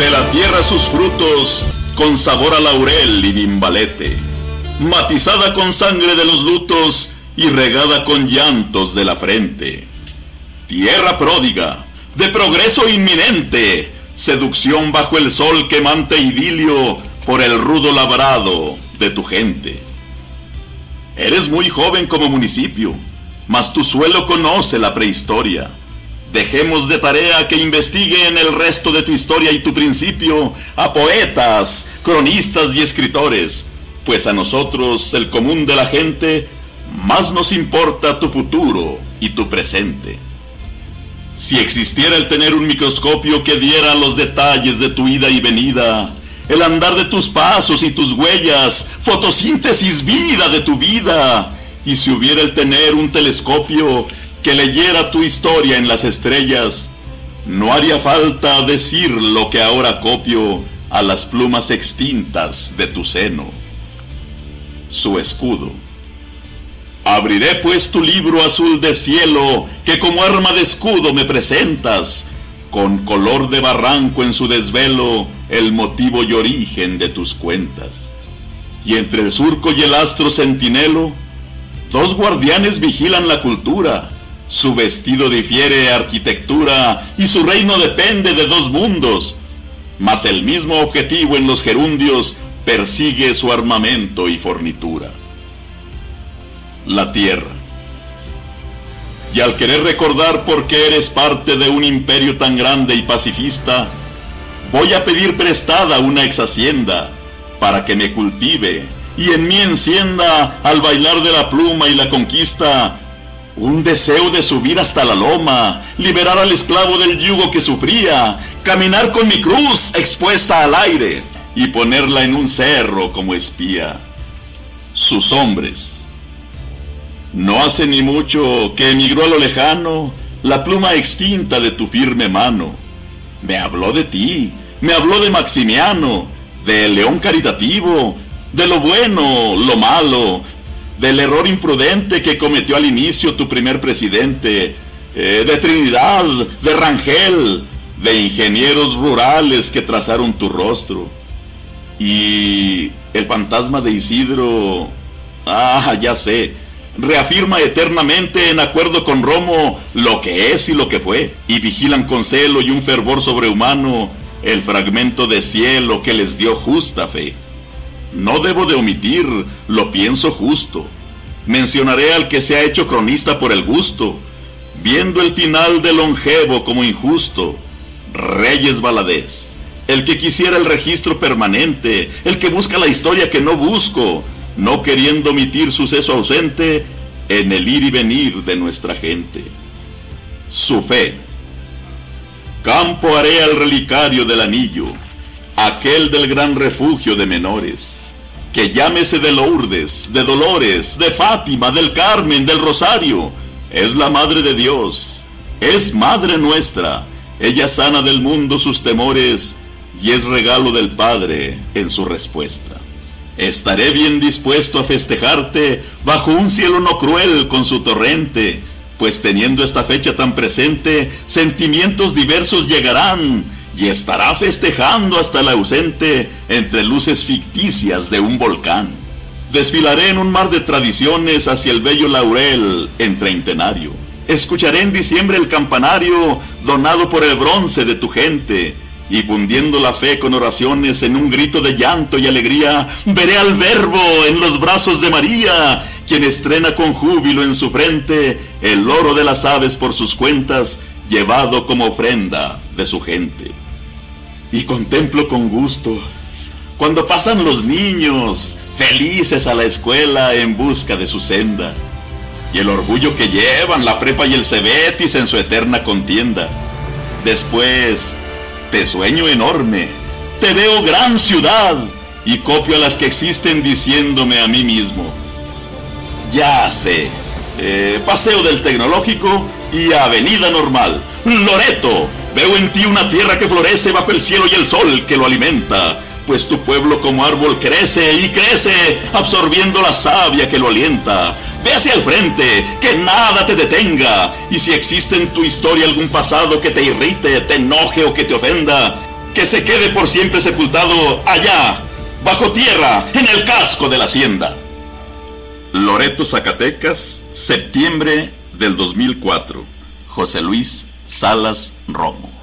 De la tierra sus frutos, con sabor a laurel y bimbalete, matizada con sangre de los lutos y regada con llantos de la frente. Tierra pródiga, de progreso inminente, seducción bajo el sol quemante idilio por el rudo labrado de tu gente. Eres muy joven como municipio, mas tu suelo conoce la prehistoria. Dejemos de tarea que investiguen el resto de tu historia y tu principio a poetas, cronistas y escritores, pues a nosotros, el común de la gente, más nos importa tu futuro y tu presente. Si existiera el tener un microscopio que diera los detalles de tu ida y venida, el andar de tus pasos y tus huellas, fotosíntesis vida de tu vida, y si hubiera el tener un telescopio que leyera tu historia en las estrellas, no haría falta decir lo que ahora copio a las plumas extintas de tu seno. Su escudo. Abriré pues tu libro azul de cielo, que como arma de escudo me presentas, con color de barranco en su desvelo, el motivo y origen de tus cuentas. Y entre el surco y el astro centinelo, dos guardianes vigilan la cultura, su vestido difiere arquitectura y su reino depende de dos mundos, mas el mismo objetivo en los gerundios persigue su armamento y fornitura la tierra. Y al querer recordar por qué eres parte de un imperio tan grande y pacifista, voy a pedir prestada una ex hacienda para que me cultive y en mí encienda al bailar de la pluma y la conquista un deseo de subir hasta la loma, liberar al esclavo del yugo que sufría, caminar con mi cruz expuesta al aire y ponerla en un cerro como espía. Sus hombres, no hace ni mucho que emigró a lo lejano la pluma extinta de tu firme mano. Me habló de ti, me habló de Maximiano, del león caritativo, de lo bueno, lo malo, del error imprudente que cometió al inicio tu primer presidente, eh, de Trinidad, de Rangel, de ingenieros rurales que trazaron tu rostro. Y el fantasma de Isidro, ah, ya sé, reafirma eternamente en acuerdo con Romo lo que es y lo que fue, y vigilan con celo y un fervor sobrehumano el fragmento de cielo que les dio justa fe. No debo de omitir, lo pienso justo. Mencionaré al que se ha hecho cronista por el gusto, viendo el final de longevo como injusto. Reyes Valadez, el que quisiera el registro permanente, el que busca la historia que no busco, no queriendo omitir suceso ausente en el ir y venir de nuestra gente. Su fe. Campo haré al relicario del anillo, aquel del gran refugio de menores, que llámese de Lourdes, de Dolores, de Fátima, del Carmen, del Rosario, es la Madre de Dios, es Madre nuestra, ella sana del mundo sus temores y es regalo del Padre en su respuesta. Estaré bien dispuesto a festejarte bajo un cielo no cruel con su torrente, pues teniendo esta fecha tan presente, sentimientos diversos llegarán y estará festejando hasta el ausente entre luces ficticias de un volcán. Desfilaré en un mar de tradiciones hacia el bello laurel en treintenario. Escucharé en diciembre el campanario donado por el bronce de tu gente y fundiendo la fe con oraciones en un grito de llanto y alegría, veré al Verbo en los brazos de María, quien estrena con júbilo en su frente el oro de las aves por sus cuentas, llevado como ofrenda de su gente. Y contemplo con gusto cuando pasan los niños felices a la escuela en busca de su senda, y el orgullo que llevan la prepa y el cebetis en su eterna contienda. Después, te sueño enorme, te veo gran ciudad y copio a las que existen diciéndome a mí mismo. Ya sé, eh, Paseo del Tecnológico y Avenida Normal. Loreto, veo en ti una tierra que florece bajo el cielo y el sol que lo alimenta, pues tu pueblo como árbol crece y crece, absorbiendo la savia que lo alienta. Ve hacia el frente, que nada te detenga. Y si existe en tu historia algún pasado que te irrite, te enoje o que te ofenda, que se quede por siempre sepultado allá, bajo tierra, en el casco de la hacienda. Loreto, Zacatecas, septiembre del 2004. José Luis Salas Romo.